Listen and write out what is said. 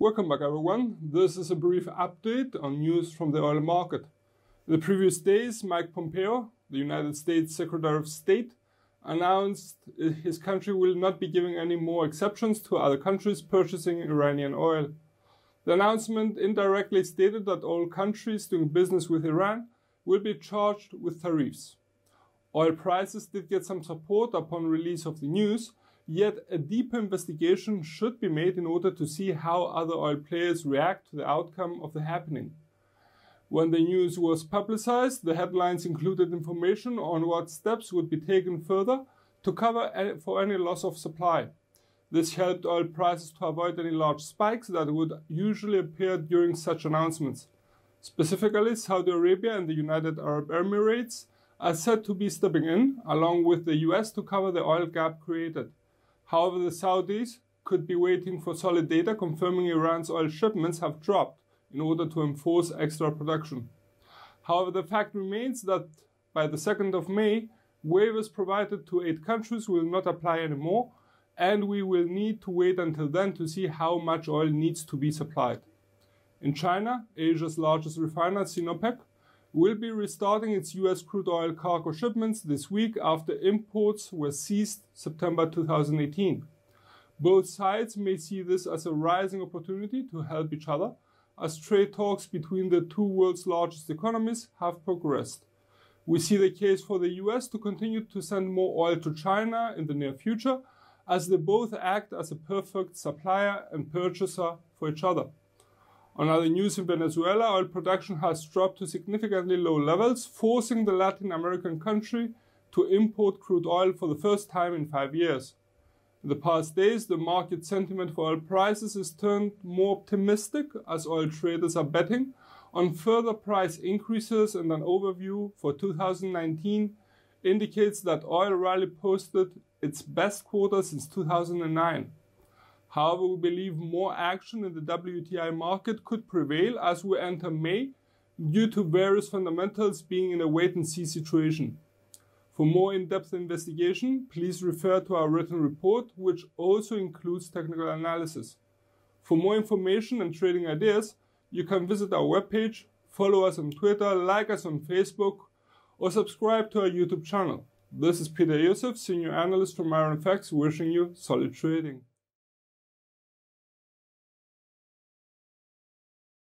Welcome back, everyone. This is a brief update on news from the oil market. In the previous days, Mike Pompeo, the United States Secretary of State, announced his country will not be giving any more exceptions to other countries purchasing Iranian oil. The announcement indirectly stated that all countries doing business with Iran will be charged with tariffs. Oil prices did get some support upon release of the news, Yet a deeper investigation should be made in order to see how other oil players react to the outcome of the happening. When the news was publicized, the headlines included information on what steps would be taken further to cover for any loss of supply. This helped oil prices to avoid any large spikes that would usually appear during such announcements. Specifically, Saudi Arabia and the United Arab Emirates are said to be stepping in, along with the US, to cover the oil gap created. However, the Saudis could be waiting for solid data confirming Iran's oil shipments have dropped in order to enforce extra production. However, the fact remains that by the 2nd of May, waivers provided to eight countries will not apply anymore, and we will need to wait until then to see how much oil needs to be supplied. In China, Asia's largest refiner, Sinopec, will be restarting its US crude oil cargo shipments this week after imports were ceased September 2018. Both sides may see this as a rising opportunity to help each other as trade talks between the two world's largest economies have progressed. We see the case for the US to continue to send more oil to China in the near future as they both act as a perfect supplier and purchaser for each other. On other news in Venezuela, oil production has dropped to significantly low levels, forcing the Latin American country to import crude oil for the first time in five years. In the past days, the market sentiment for oil prices has turned more optimistic as oil traders are betting on further price increases and an overview for 2019 indicates that oil rally posted its best quarter since 2009. However, we believe more action in the WTI market could prevail as we enter May due to various fundamentals being in a wait and see situation. For more in-depth investigation, please refer to our written report, which also includes technical analysis. For more information and trading ideas, you can visit our webpage, follow us on Twitter, like us on Facebook, or subscribe to our YouTube channel. This is Peter Joseph, Senior Analyst from IronFX, wishing you solid trading.